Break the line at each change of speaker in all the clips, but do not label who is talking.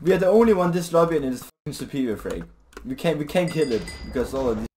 We are the only one this lobby and it's fucking superior frag. We can't we can't kill it because all of these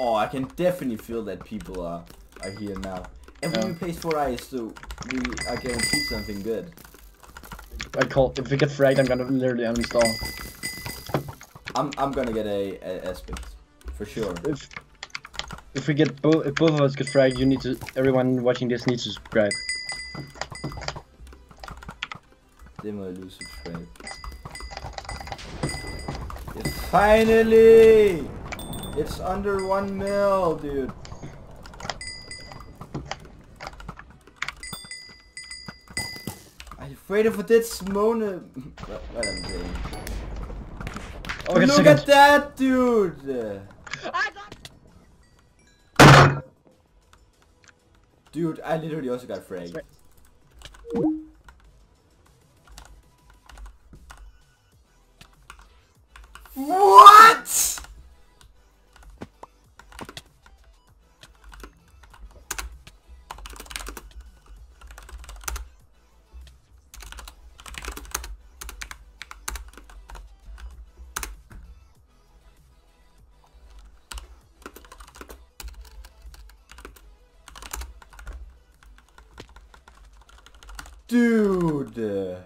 Oh, I can definitely feel that people are are here now. When
Yeah.
we play 4i, so we are guaranteed something good.
I call if we get fragged, I'm gonna literally uninstall.
I'm I'm gonna get a, a aspect for sure.
If if we get both, if both of us get fragged, you need to. Everyone watching this needs to subscribe.
They might lose subscribe. Yes, finally! It's under one mil, dude. I waited for this moment. What, what I'm saying.
Oh, I
Look
second.
at that, dude! Dude, I literally also got fragged. What? Dude.